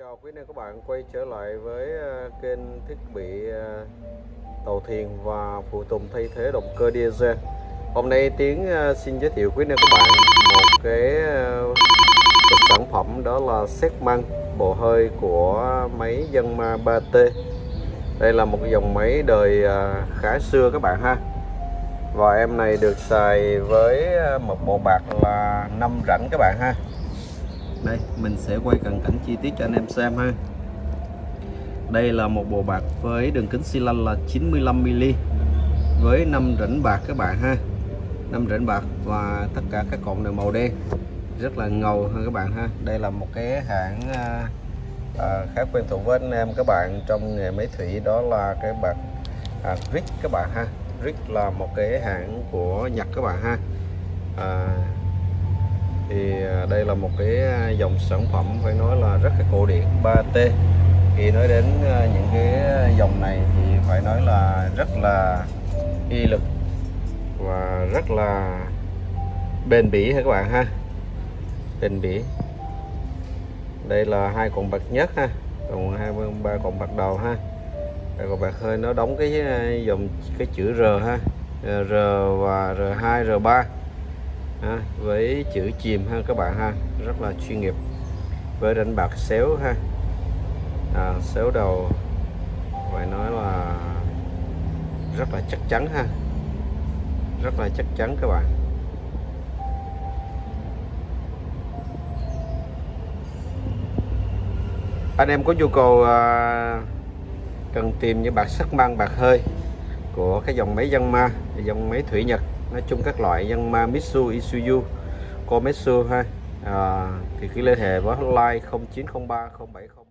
chào quý anh các bạn quay trở lại với ờ, kênh thiết bị ờ, tàu thuyền và phụ tùng thay thế động cơ diesel. Hôm nay Tiến ờ, xin giới thiệu quý anh các bạn một cái một sản phẩm đó là xét măng bộ hơi của máy dân ma 3T. Đây là một dòng máy đời khá xưa các bạn ha. Và em này được xài với một bộ bạc là 5 rãnh các bạn ha đây mình sẽ quay cận cảnh chi tiết cho anh em xem ha. Đây là một bộ bạc với đường kính xi lanh là 95mm với 5 rãnh bạc các bạn ha. 5 rãnh bạc và tất cả các cọng đều màu đen rất là ngầu ha các bạn ha. Đây là một cái hãng à, à, khá quen thuộc với anh em các bạn trong nghề máy thủy đó là cái bạc à, Rick các bạn ha. Rick là một cái hãng của Nhật các bạn ha. À, thì à, đây là một cái à, dòng sản phẩm phải nói là rất là cổ điển 3T khi nói đến à, những cái dòng này thì phải nói là rất là y lực và rất là bền bỉ ha các bạn ha? Bền bỉ. Đây là hai cọng bạc nhất ha, còn hai ba cọng bạc đầu ha. Đây cọng bạc hơi nó đóng cái dòng cái chữ R ha R và R2 R3 ha, với chữ chìm ha các bạn ha rất là chuyên nghiệp. Với đánh bạc xéo ha. À, xéo đầu phải nói là rất là chắc chắn ha. Rất là chắc chắn các bạn. Anh em có nhu cầu à, cần tìm những bạc sắt mang bạc hơi của cái dòng máy dân ma dòng máy thủy nhật nói chung các loại dân Mitsu Isuzu Komatsu ha. À, thì cứ liên hệ với hotline 0903 070